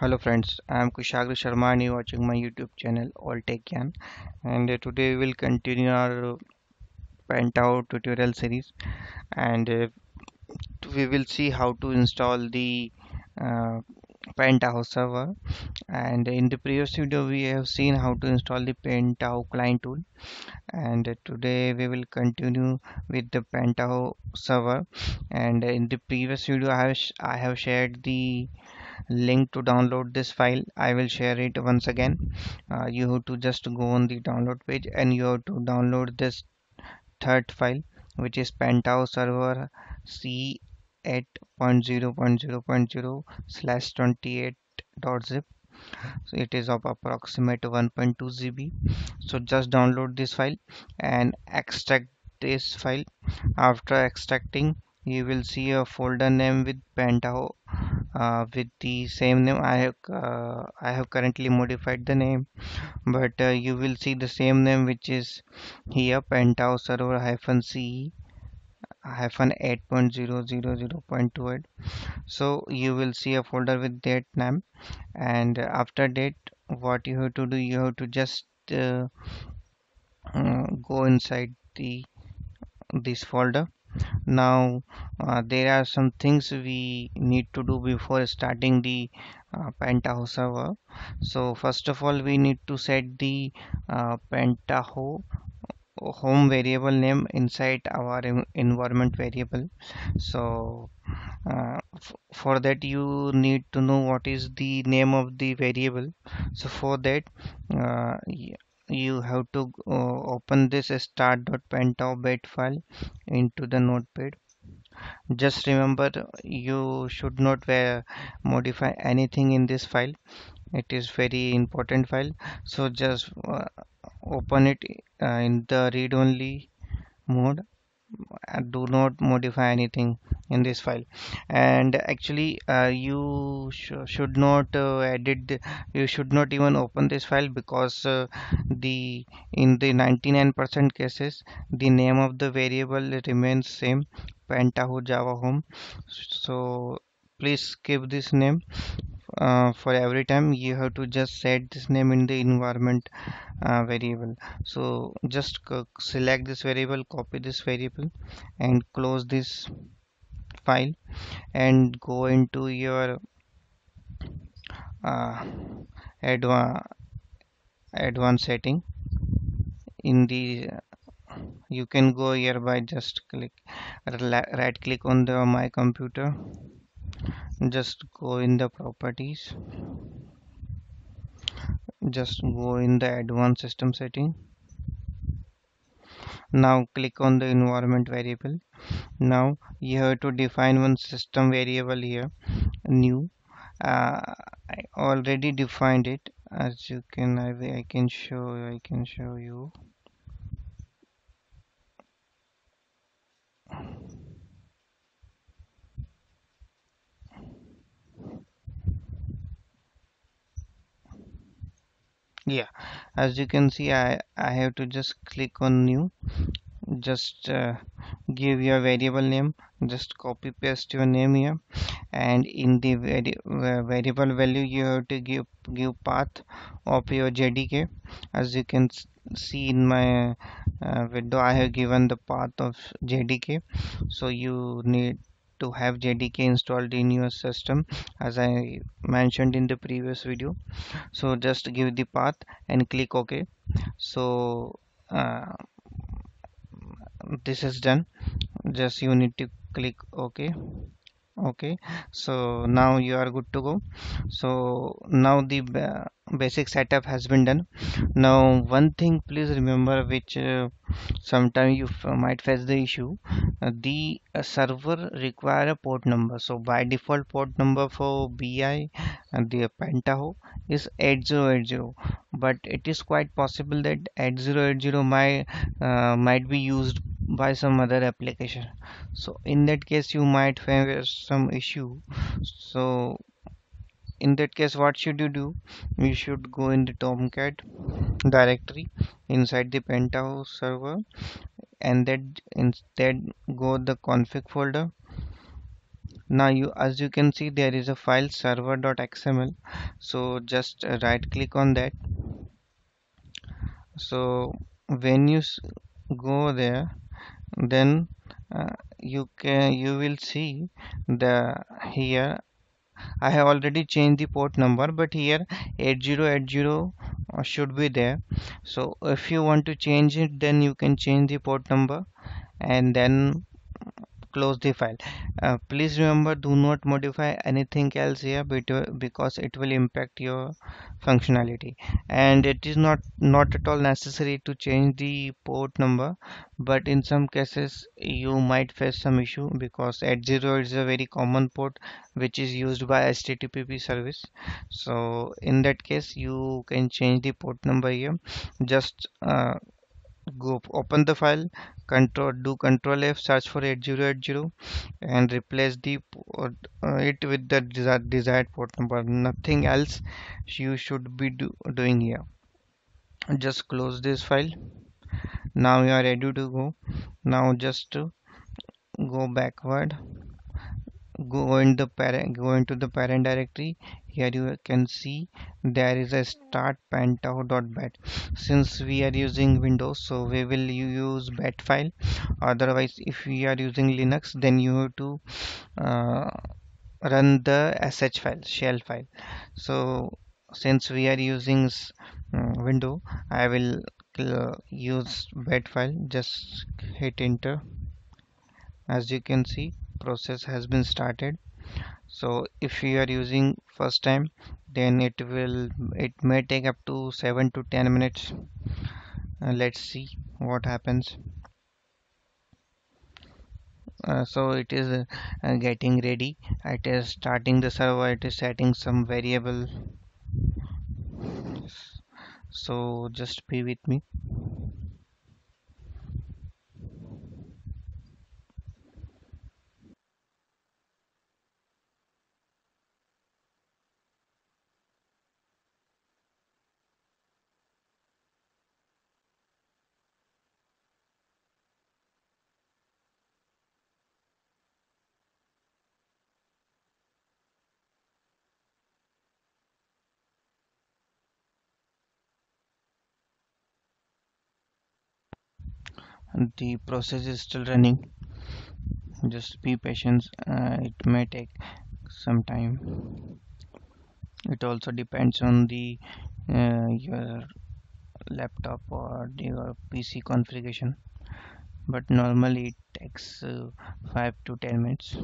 Hello friends, I am Kushagra Sharma and you're watching my YouTube channel All Tech and uh, today we will continue our uh, tutorial series. And uh, we will see how to install the uh, server. And in the previous video we have seen how to install the Pentaho client tool. And uh, today we will continue with the Pentaho server. And in the previous video I have, I have shared the link to download this file. I will share it once again. Uh, you have to just go on the download page and you have to download this third file which is pentaho server c 8.0.0.0 slash 28 dot zip. So it is of approximate 1.2 GB so just download this file and extract this file. After extracting you will see a folder name with pentaho uh, with the same name. I have uh, I have currently modified the name but uh, you will see the same name which is here pentaho server hyphen c hyphen 8.0.0.28 so you will see a folder with that name and after that what you have to do you have to just uh, uh, go inside the this folder now uh, there are some things we need to do before starting the uh, Pentaho server so first of all we need to set the uh, Pentaho home variable name inside our environment variable. So uh, for that you need to know what is the name of the variable. So for that uh, you have to uh, open this start.pentaho file into the notepad. Just remember you should not modify anything in this file. It is very important file. So just uh, open it uh, in the read-only mode do not modify anything in this file. And actually uh, you sh should not uh, edit you should not even open this file because uh, the in the 99% cases the name of the variable remains same pentaho java home. So please keep this name uh, for every time you have to just set this name in the environment uh, variable. So just select this variable copy this variable and close this file and go into your uh, advanced advanced setting. In the you can go here by just click right click on the my computer just go in the properties. Just go in the advanced system setting. Now click on the environment variable. Now you have to define one system variable here. New. Uh, I already defined it. As you can I, I can show I can show you yeah. As you can see I, I have to just click on new. Just uh, give your variable name. Just copy paste your name here. And in the vari variable value you have to give give path of your JDK as you can see in my uh, window I have given the path of JDK so you need to have JDK installed in your system as I mentioned in the previous video. So just give the path and click OK. So uh, this is done. Just you need to click OK. Okay so now you are good to go. So now the basic setup has been done. Now one thing please remember which uh, sometimes you might face the issue uh, the uh, server require a port number. So by default port number for bi and the pentaho is 8080 but it is quite possible that 8080 might uh, might be used by some other application. So in that case you might face some issue. So in that case what should you do? You should go in the tomcat directory inside the pentaho server and then instead go the config folder. Now you as you can see there is a file server.xml so just right click on that. So when you go there then uh, you can you will see the here I have already changed the port number but here 8080 uh, should be there. So if you want to change it then you can change the port number and then close the file. Uh, please remember do not modify anything else here because it will impact your functionality. And it is not not at all necessary to change the port number but in some cases you might face some issue because at zero is a very common port which is used by http service. So in that case you can change the port number here. Just uh, go open the file control do control F search for 8080 and replace the uh, it with the desired, desired port number. Nothing else you should be do, doing here. Just close this file. Now you are ready to go. Now just to go backward go in the parent go into the parent directory. Here you can see there is a start pentaho.bat since we are using windows so we will use bat file. Otherwise if we are using linux then you have to uh, run the sh file shell file. So since we are using uh, window i will uh, use bat file. Just hit enter. As you can see process has been started. So if you are using first time then it will it may take up to 7 to 10 minutes. Uh, let's see what happens. Uh, so it is uh, getting ready. It is starting the server. It is setting some variable. So just be with me the process is still running. Just be patient. Uh, it may take some time. It also depends on the uh, your laptop or your PC configuration. But normally it takes uh, 5 to 10 minutes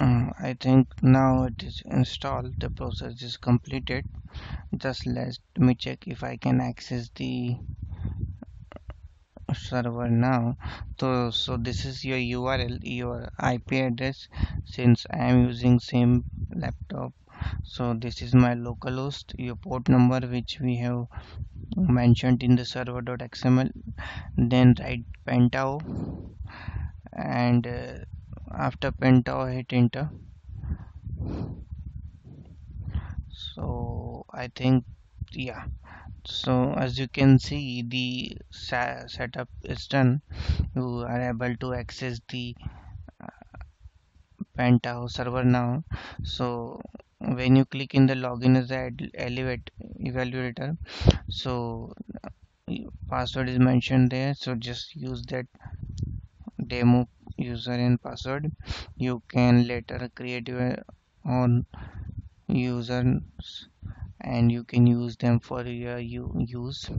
Um, I think now it is installed the process is completed. Just let me check if I can access the server now. So so this is your URL your IP address since I am using same laptop. So this is my localhost your port number which we have mentioned in the server.xml then write pentaho and uh, after pentaho hit enter so I think yeah. So as you can see the setup is done. You are able to access the uh, Pentaho server now. So when you click in the login as elevate evaluator. So password is mentioned there. So just use that demo user and password. You can later create your own users and you can use them for your use.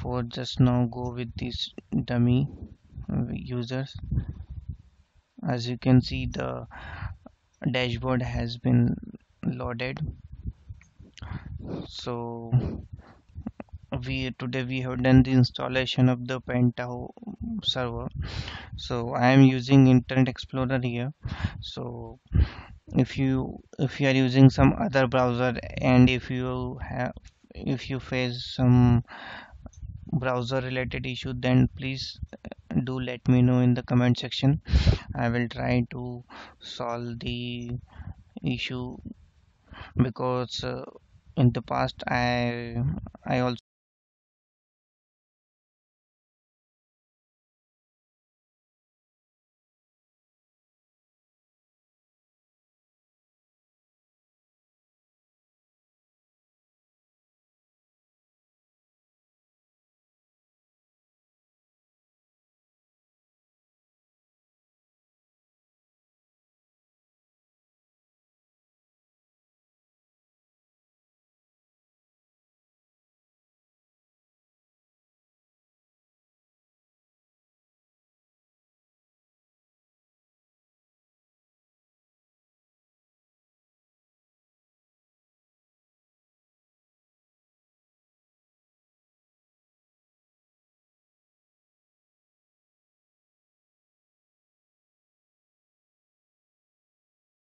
For just now go with these dummy uh, users. As you can see the dashboard has been loaded. So we today we have done the installation of the Pentaho server. So I am using Internet Explorer here. So if you if you are using some other browser and if you have if you face some browser related issue then please do let me know in the comment section. I will try to solve the issue because uh, in the past I I also